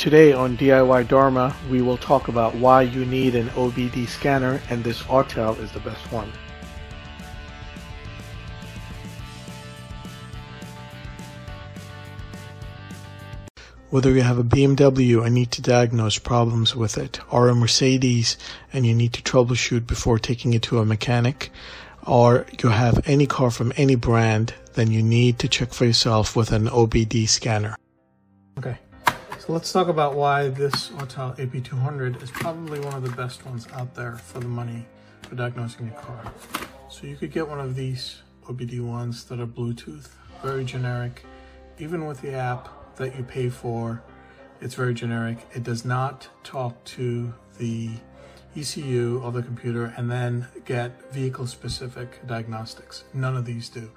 Today on DIY Dharma, we will talk about why you need an OBD scanner and this Autel is the best one. Whether you have a BMW and need to diagnose problems with it, or a Mercedes and you need to troubleshoot before taking it to a mechanic, or you have any car from any brand, then you need to check for yourself with an OBD scanner. Okay, so let's talk about why this Autel AP200 is probably one of the best ones out there for the money for diagnosing your car. So you could get one of these OBD ones that are Bluetooth, very generic, even with the app that you pay for. It's very generic. It does not talk to the ECU of the computer and then get vehicle specific diagnostics. None of these do.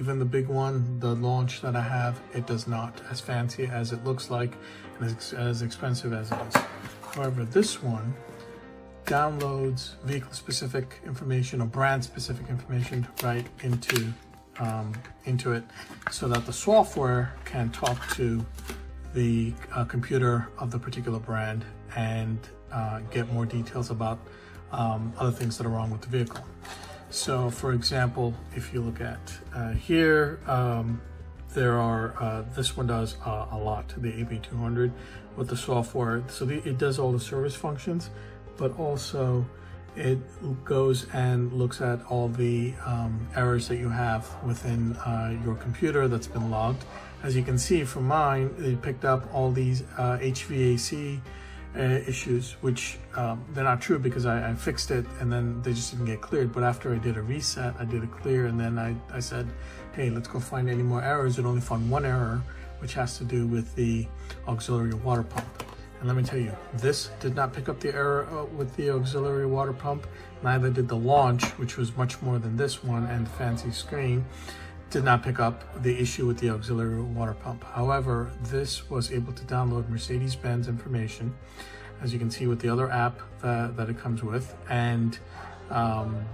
Even the big one, the launch that I have, it does not. As fancy as it looks like and as, as expensive as it is. However, this one downloads vehicle specific information or brand specific information right into um, into it so that the software can talk to the uh, computer of the particular brand and uh, get more details about um, other things that are wrong with the vehicle. So for example, if you look at uh, here, um, there are, uh, this one does uh, a lot, the AP200 with the software. So the, it does all the service functions, but also it goes and looks at all the um, errors that you have within uh, your computer that's been logged. As you can see from mine, it picked up all these uh, HVAC uh, issues, which um, they're not true because I, I, fixed it and then they just didn't get cleared. But after I did a reset, I did a clear and then I, I said, hey, let's go find any more errors. It only found one error, which has to do with the auxiliary water pump. And let me tell you, this did not pick up the error uh, with the auxiliary water pump. Neither did the launch, which was much more than this one and fancy screen, did not pick up the issue with the auxiliary water pump. However, this was able to download Mercedes-Benz information, as you can see with the other app that, that it comes with, and um,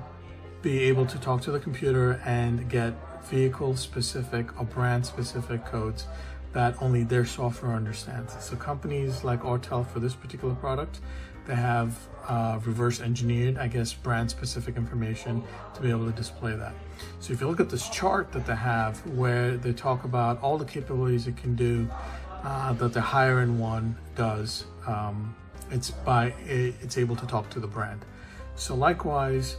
be able to talk to the computer and get vehicle-specific or brand-specific codes that only their software understands. So companies like Autel for this particular product, they have uh, reverse engineered, I guess, brand specific information to be able to display that. So if you look at this chart that they have where they talk about all the capabilities it can do uh, that the higher end one does, um, it's by it's able to talk to the brand. So likewise,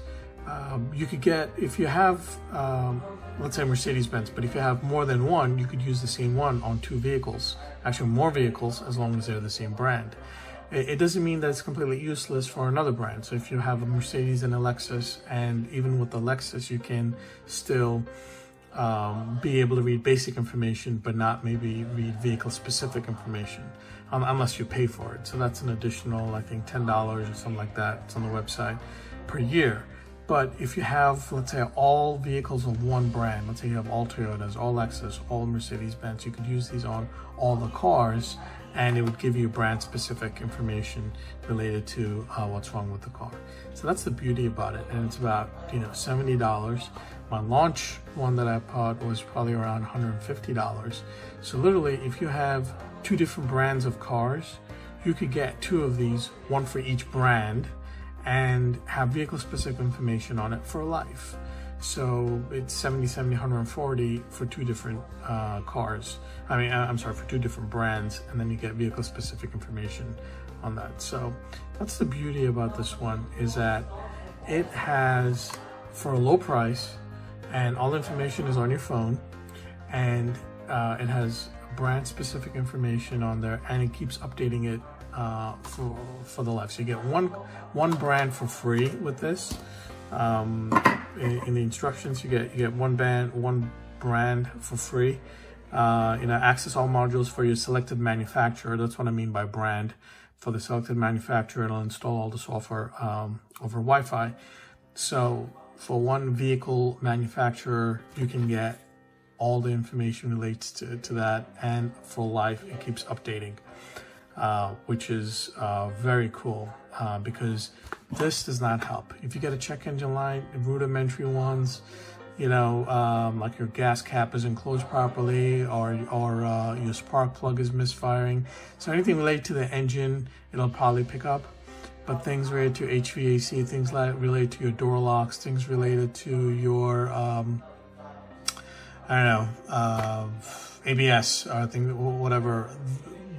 um, you could get, if you have, um, let's say Mercedes-Benz, but if you have more than one, you could use the same one on two vehicles, actually more vehicles, as long as they're the same brand. It, doesn't mean that it's completely useless for another brand. So if you have a Mercedes and a Lexus, and even with the Lexus, you can still um, be able to read basic information, but not maybe read vehicle specific information, um, unless you pay for it. So that's an additional, I think, $10 or something like that. It's on the website per year. But if you have, let's say, all vehicles of one brand, let's say you have all Toyotas, all Lexus, all Mercedes-Benz, you could use these on all the cars and it would give you brand specific information related to uh, what's wrong with the car. So that's the beauty about it. And it's about, you know, $70. My launch one that I bought was probably around $150. So literally, if you have two different brands of cars, you could get two of these, one for each brand, and have vehicle specific information on it for life. So it's 70, 70, 140 for two different uh, cars. I mean, I'm sorry, for two different brands, and then you get vehicle specific information on that. So that's the beauty about this one is that it has, for a low price, and all information is on your phone, and uh, it has brand specific information on there, and it keeps updating it uh, for for the life. So you get one one brand for free with this. Um, in, the instructions, you get you get one band one brand for free. Uh, you know, access all modules for your selected manufacturer. That's what I mean by brand. For the selected manufacturer, it'll install all the software um, over Wi-Fi. So for one vehicle manufacturer, you can get all the information relates to, to that and for life it keeps updating uh, which is uh, very cool uh, because this does not help. If you get a check engine light, rudimentary ones, you know, um, like your gas cap isn't closed properly or, or uh, your spark plug is misfiring. So anything related to the engine, it'll probably pick up. But things related to HVAC, things like related to your door locks, things related to your, um, I don't know, uh, ABS or thing, whatever,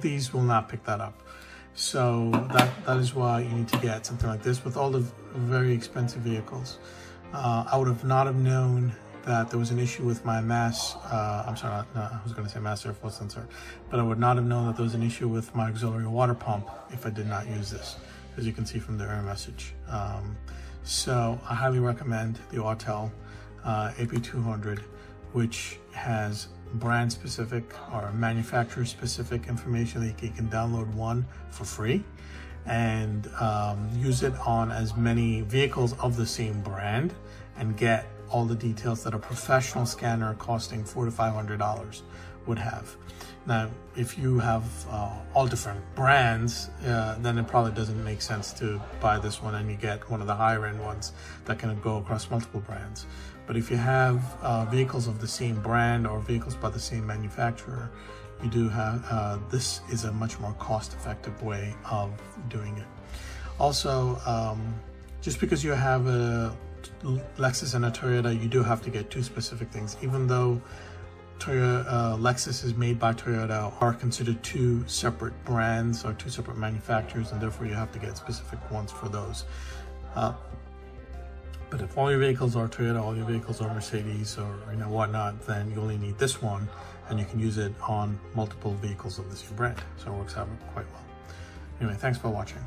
these will not pick that up. So that, that is why you need to get something like this with all the very expensive vehicles. Uh, I would have not have known that there was an issue with my mass, uh, I'm sorry, not, no, I was going to say mass airflow sensor, but I would not have known that there was an issue with my auxiliary water pump if I did not use this, as you can see from the error message. Um, so I highly recommend the Autel uh, AP200, which has brand specific or manufacturer specific information that you can download one for free and um, use it on as many vehicles of the same brand and get all the details that a professional scanner costing four to five hundred dollars would have. Now, if you have uh, all different brands, uh, then it probably doesn't make sense to buy this one and you get one of the higher end ones that can go across multiple brands. But if you have uh, vehicles of the same brand or vehicles by the same manufacturer, you do have, uh, this is a much more cost effective way of doing it. Also, um, just because you have a Lexus and a Toyota, you do have to get two specific things. Even though Toyota, uh, Lexus is made by Toyota, are considered two separate brands or two separate manufacturers, and therefore you have to get specific ones for those. Uh, but if all your vehicles are Toyota, all your vehicles are Mercedes or you know whatnot, then you only need this one and you can use it on multiple vehicles of the same brand. So it works out quite well. Anyway, thanks for watching.